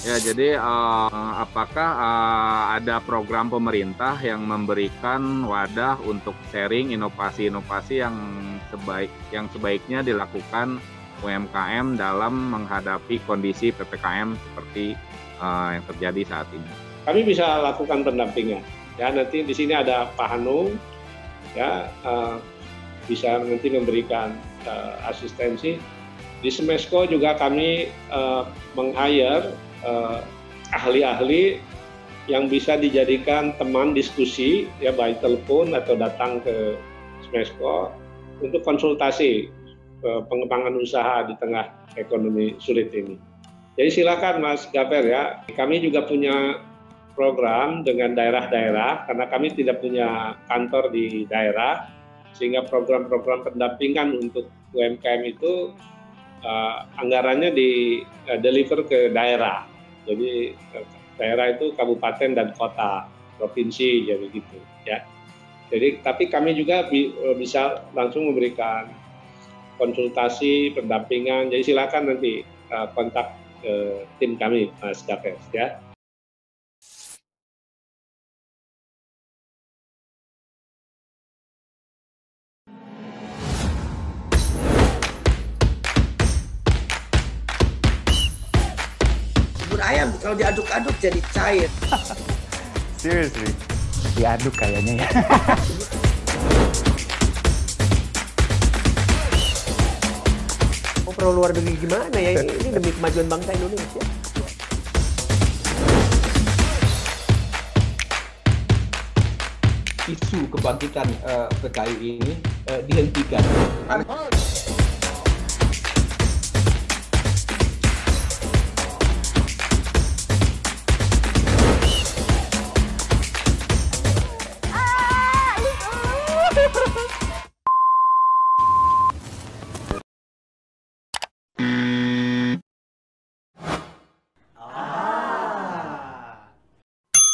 Ya, jadi uh, apakah uh, ada program pemerintah yang memberikan wadah untuk sharing inovasi-inovasi yang sebaik yang sebaiknya dilakukan UMKM dalam menghadapi kondisi PPKM seperti uh, yang terjadi saat ini? Kami bisa lakukan pendampingan. Ya, nanti di sini ada Pak Hanung, ya uh, bisa nanti memberikan uh, asistensi. Di Smesco juga kami uh, meng-hire ahli-ahli yang bisa dijadikan teman diskusi ya baik telepon atau datang ke Smesco untuk konsultasi uh, pengembangan usaha di tengah ekonomi sulit ini. Jadi silakan Mas Gaper ya. Kami juga punya program dengan daerah-daerah karena kami tidak punya kantor di daerah sehingga program-program pendampingan untuk UMKM itu uh, anggarannya di uh, deliver ke daerah. Jadi uh, daerah itu kabupaten dan kota, provinsi jadi gitu ya. Jadi tapi kami juga bi bisa langsung memberikan konsultasi, pendampingan. Jadi silakan nanti uh, kontak uh, tim kami Mas Gapes ya. Ayam kalau diaduk-aduk jadi cair. Seriously, diaduk kayaknya ya. oh perlu luar negeri gimana ya? Ini demi kemajuan bangsa Indonesia. Isu kebangkitan uh, PKI ini uh, dihentikan.